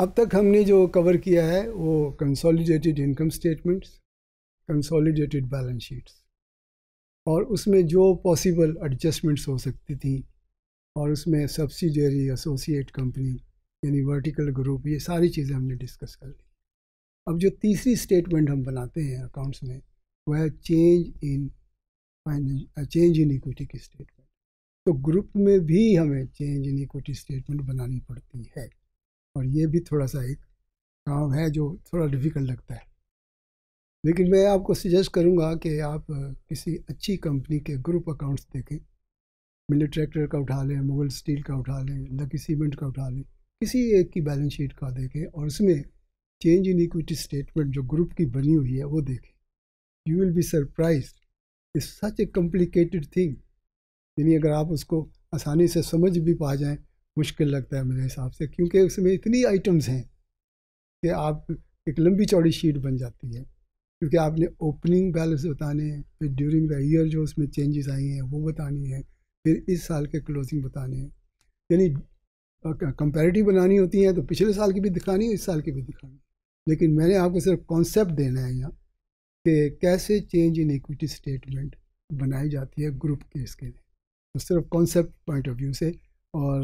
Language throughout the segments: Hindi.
अब तक हमने जो कवर किया है, वो consolidated income statements consolidated balance sheets और उसमें जो पॉसिबल एडजस्टमेंट्स हो सकती थी, और उसमें सब्सिडरी एसोसिएट कंपनी यानी वर्टिकल ग्रुप ये सारी चीज़ें हमने डिस्कस कर ली। अब जो तीसरी स्टेटमेंट हम बनाते हैं अकाउंट्स में, वो है change in change in equity की स्टेटमेंट तो ग्रुप में भी हमें चेंज इन इक्विटी स्टेटमेंट बनानी पड़ती है। और ये भी थोड़ा सा एक काम है जो थोड़ा डिफ़िकल्ट लगता है। लेकिन मैं आपको सजेस्ट करूँगा कि आप किसी अच्छी कंपनी के ग्रुप अकाउंट्स देखें। मिली ट्रैक्टर का उठा लें, मुगल स्टील का उठा लें, लकी सीमेंट का उठा लें, किसी एक की बैलेंस शीट का देखें और उसमें चेंज इन इक्विटी स्टेटमेंट जो ग्रुप की बनी हुई है वो देखें। You will be surprise is such a complicated thing यानी अगर आप उसको आसानी से समझ भी पा जाएँ मुश्किल लगता है मेरे हिसाब से, क्योंकि उसमें इतनी आइटम्स हैं कि आप एक लंबी चौड़ी शीट बन जाती है। क्योंकि आपने ओपनिंग बैलेंस बताने हैं फिर ड्यूरिंग द ईयर जो उसमें चेंजेस आई हैं, वो बतानी है, फिर इस साल के क्लोजिंग बताने हैं। यानी कंपेरेटिव बनानी होती हैं तो पिछले साल की भी दिखानी है इस साल की भी दिखानी। लेकिन मैंने आपको सिर्फ़ कॉन्सेप्ट देना है यहाँ, कि कैसे चेंज इन इक्विटी स्टेटमेंट बनाई जाती है ग्रुप केस के लिए। तो सिर्फ़ कॉन्सेप्ट पॉइंट ऑफ़ व्यू से और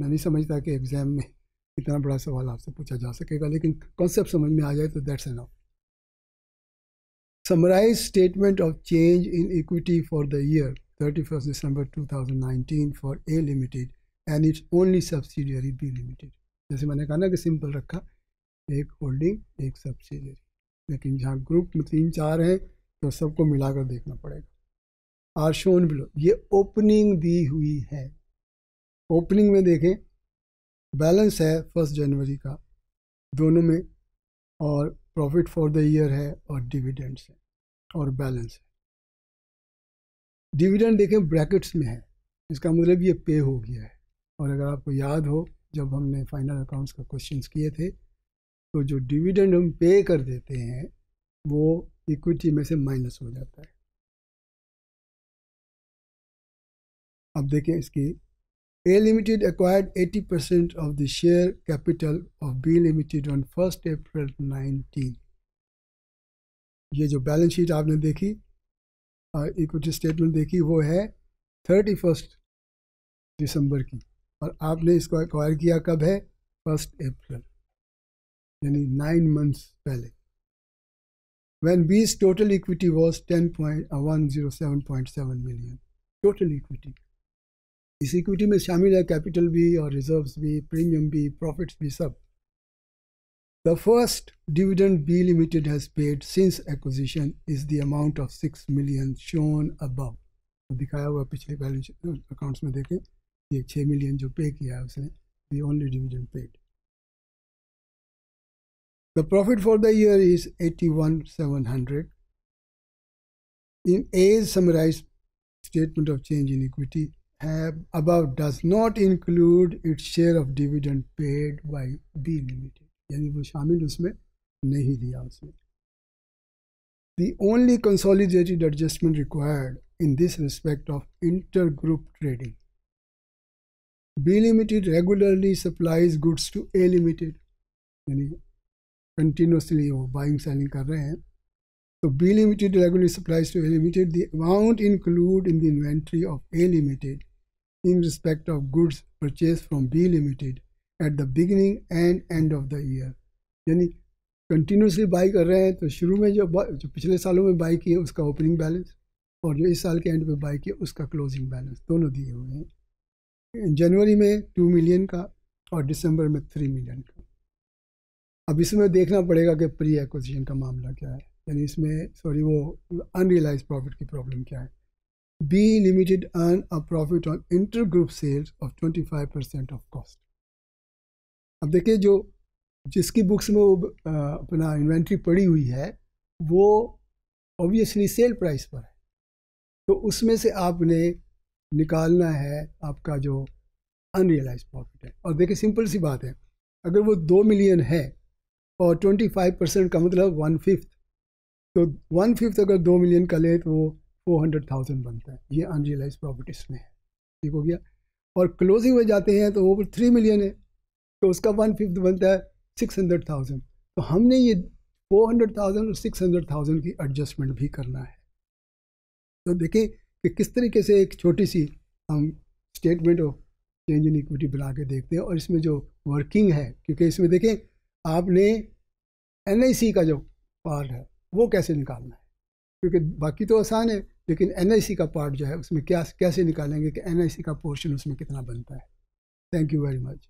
मैं नहीं समझता कि एग्ज़ाम में इतना बड़ा सवाल आपसे पूछा जा सकेगा, लेकिन कॉन्सेप्ट समझ में आ जाए तो that's enough summarise statement of change in equity for the year 31st December 2019 for a limited and it's only subsidiary B limited जैसे मैंने कहा ना कि सिंपल रखा, एक होल्डिंग एक सब्सिडियरी लेकिन जहाँ ग्रुप में तीन चार हैं तो सबको मिलाकर देखना पड़ेगा। आर शोन बिलो, ये ओपनिंग दी हुई है। ओपनिंग में देखें, बैलेंस है फ़र्स्ट जनवरी का, दोनों में, और प्रॉफिट फॉर द ईयर है और डिविडेंड्स है, और बैलेंस है। डिविडेंड देखें ब्रैकेट्स में है, इसका मतलब ये पे हो गया है। और अगर आपको याद हो, जब हमने फाइनल अकाउंट्स का क्वेश्चंस किए थे तो जो डिविडेंड हम पे कर देते हैं, वो इक्विटी में से माइनस हो जाता है। अब देखें इसकी A Limited acquired 80% of the share capital of B Limited on 1st April 19. ये जो बैलेंस शीट आपने देखी और इक्विटी स्टेटमेंट देखी वो है थर्टी फ़र्स्ट दिसंबर की और आपने इसको एक्वायर किया कब है फ़र्स्ट अप्रैल यानी नाइन मंथ्स पहले when B's total equity was 10.107.7 million total equity इस इक्विटी में शामिल है कैपिटल भी और रिजर्व्स भी प्रीमियम भी प्रॉफिट्स भी सब the first dividend B limited has paid since acquisition is the amount of six million shown above तो दिखाया हुआ पिछले बैलेंस अकाउंट्स में देखें ये छः मिलियन जो पे किया है उसने the only dividend paid The profit for the year is 81,700. In A's summarized statement of change in equity, have above does not include its share of dividend paid by B limited यानी वो शामिल उसमें नहीं दिया उसमें The only consolidated adjustment required in this respect of intergroup trading. B Limited regularly supplies goods to A Limited यानी कंटिन्यूसली वो बाइंग सेलिंग कर रहे हैं So B Limited regularly supplies to A Limited. The amount included in the inventory of A Limited in respect of goods purchased from B Limited at the beginning and end of the year. यानी कंटिन्यूसली बाई कर रहे हैं तो शुरू में जो जो पिछले सालों में बाई किए उसका ओपनिंग बैलेंस और जो इस साल के एंड में बाई किए उसका क्लोजिंग बैलेंस दोनों दिए हुए हैं। जनवरी में टू मिलियन का और दिसंबर में थ्री मिलियन का। अब इसमें देखना पड़ेगा कि प्री एक्विजिशन का मामला क्या है। यानी इसमें सॉरी वो अनरियलाइज प्रॉफिट की प्रॉब्लम क्या है। B Limited earn a profit on intergroup sales of 25 percent of cost अब देखिए जो जिसकी बुक्स में वो अपना इन्वेंट्री पड़ी हुई है, वो ऑब्वियसली सेल प्राइस पर है। तो उसमें से आपने निकालना है आपका जो अनरियलाइज प्रॉफिट है। और देखिए सिंपल सी बात है, अगर वो दो मिलियन है और ट्वेंटी फाइव परसेंट का मतलब वन फिफ्थ तो वन फिफ्थ अगर दो मिलियन का ले तो वो फोर हंड्रेड थाउज़ेंड बनता है। ये अनरियलाइज प्रॉफिट इसमें है। ठीक हो गया? और क्लोजिंग में जाते हैं तो वो थ्री मिलियन है। तो उसका वन फिफ्थ बनता है सिक्स हंड्रेड थाउज़ेंड तो हमने ये फोर हंड्रेड थाउज़ेंड और सिक्स हंड्रेड थाउज़ेंड की एडजस्टमेंट भी करना है। तो देखें कि किस तरीके से एक छोटी सी हम statement of change in equity बना के देखते हैं और इसमें जो वर्किंग है, क्योंकि इसमें देखें आपने एन का जो पार्ट है, वो कैसे निकालना है? क्योंकि बाकी तो आसान है। लेकिन एनआईसी का पार्ट जो है, उसमें क्या, कैसे निकालेंगे कि एनआईसी का पोर्शन उसमें कितना बनता है? Thank you very much